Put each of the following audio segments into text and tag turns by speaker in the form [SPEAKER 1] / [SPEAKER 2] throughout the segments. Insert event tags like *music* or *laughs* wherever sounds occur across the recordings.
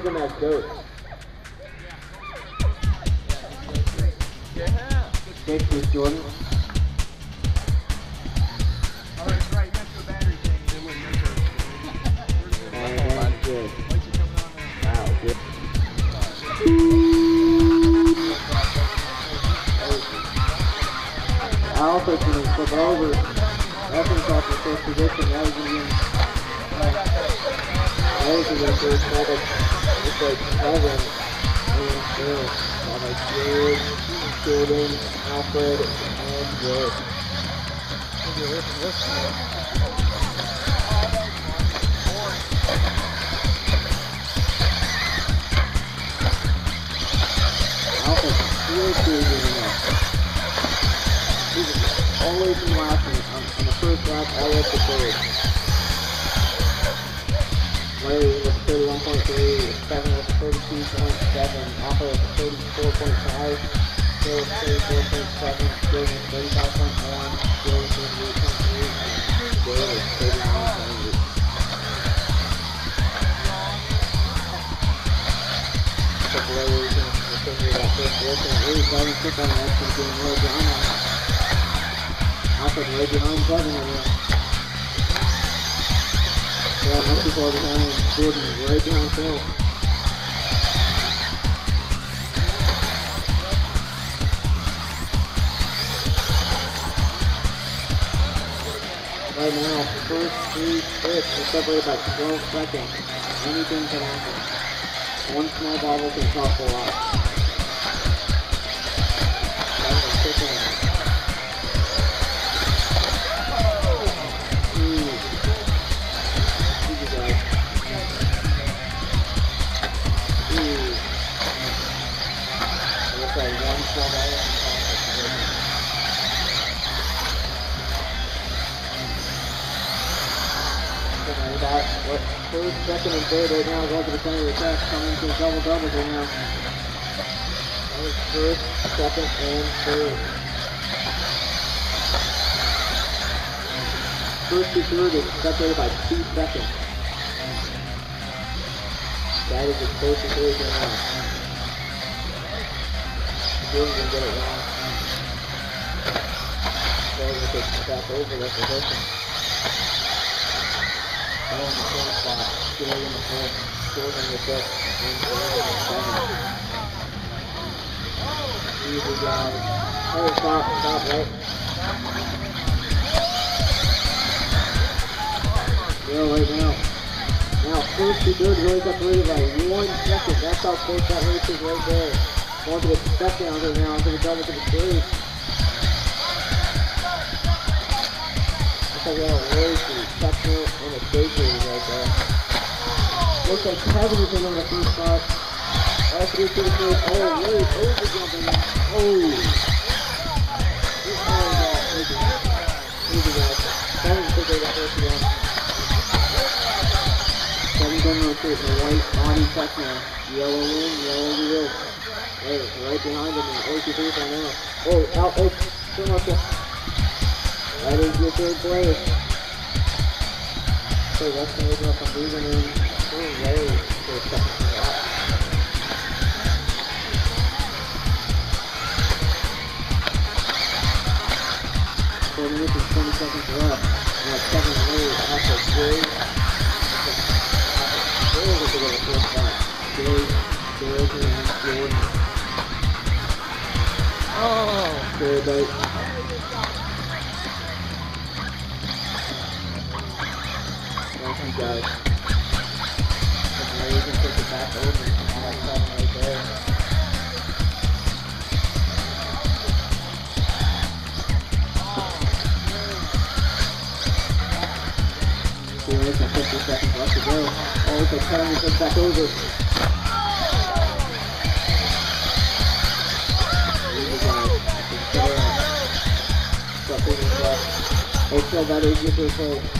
[SPEAKER 1] Shows them as Jordan.
[SPEAKER 2] Oh, that's. You went to a battery thing. They wouldn't make her.
[SPEAKER 1] And then good.
[SPEAKER 2] Lights are coming on there.
[SPEAKER 1] Wow, good. Alpha can flip over. Evans off the first position. That was in that was in the first kind of it's like seven and Bill. I'm like Jared, Jordan, Alfred, and was always in last on, the first lap, the way up to third. Larry was 31.3, Kevin was 32.7, Alpha was 34.5, Phil was 34.7, Jordan was 35.1, Joe was 38.3, and Dale was 39.8. Couple Larry was in the thing that first driving quick on the getting way behind him. Alpha way behind Kevin right now. Yeah, not too far behind. Jordan right behind Right now, first three fifths are separated by 12 seconds. Anything can happen. One small bobble can cost a lot. What first, second, and third right now going to the center of the track, coming to double doubles right now. That was first, second, and third. First to third is separated by two seconds. That is as close as it is right now. Jordan gonna get it wrong. Gonna take the back over that position. Stop, right? Now. First to third really separated by one second. That's how close that race is right there. Going to the down right now, to the double to the stage. Looks like we have race, sector, and a stage right there. Looks like Kevin is in on the first spot. All three to the third. Oh, wait, over jumping. Oh. The first to recruit in the white body tech. Yellow in, yellow wheel. Hey, right behind him in OC3 right now. Oh, out, oh, so much. That is your third place. That's going to open up a moving in. Oh, Larry for a second spot. Four minutes and 20 seconds left. Now Kevin Larry off of Gray. Gray was going to first spot. Gray, Gray, and Jordan.
[SPEAKER 2] Oh.
[SPEAKER 1] Gray, bait. Thank you guys. Larry can take it back over. All that stuff right there. Minutes and 50 seconds left to go. Oh, it's a turn, it's back over. Guys. Consider it. Something is left.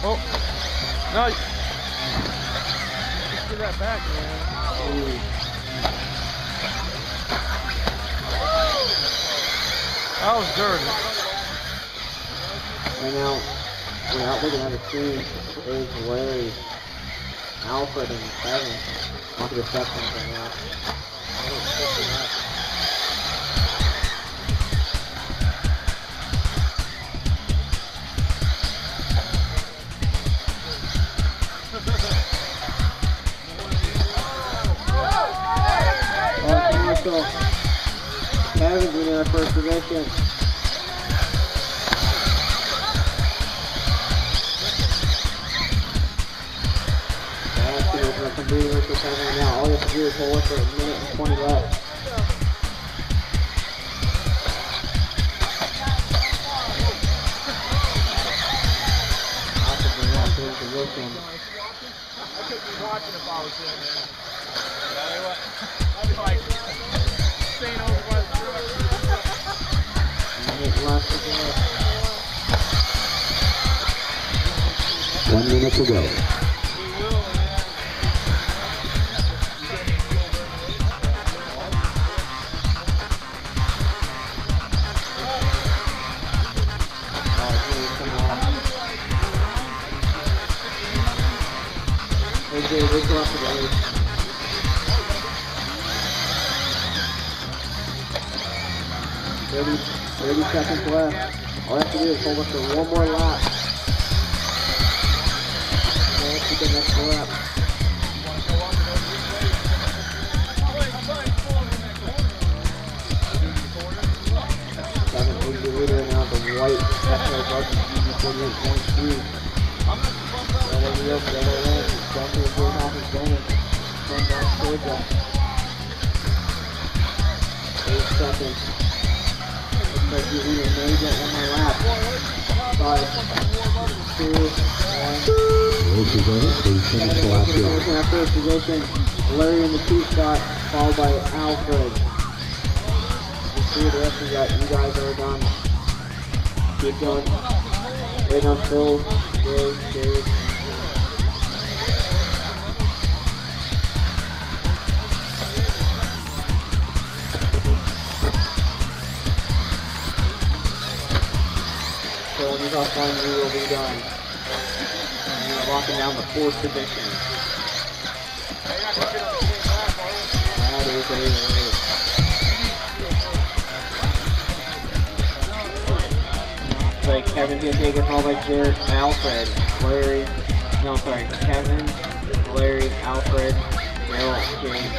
[SPEAKER 1] Oh.
[SPEAKER 2] No. Just give that back, man.
[SPEAKER 1] Ooh.
[SPEAKER 2] That was dirty.
[SPEAKER 1] Right now, without looking at the screen, is Larry, Alfred, and Kevin onto the section right now. In our first for a minute and 20 left. In that third position.
[SPEAKER 2] I could be watching if I was there. Tell *laughs*
[SPEAKER 1] 10 minutes to go. Thirty, 30 seconds left. All I have to do is hold up for one more lap. And then to the next lap. Seven eighty the leader now, the white Tekno Bucky GB 48.2. Yellow wheels, yellow lens, down to the green half is going. Then down towards us. Lap. Five, two, one.
[SPEAKER 3] Race is. Please finish the lap
[SPEAKER 1] Kevin
[SPEAKER 3] yard.
[SPEAKER 1] in our first position. Larry in the two spot, followed by Alfred. You see the rest of that, you guys are done. Keep going. Wait on Phil, Dave, Dave. So when he's offline, we will be done. Locking down the fourth position. That is a. Like Kevin's gonna take it home by Jared, Alfred, Larry, no sorry, Kevin, Larry, Alfred, Daryl, James.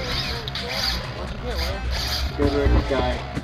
[SPEAKER 1] Good riddance, guy.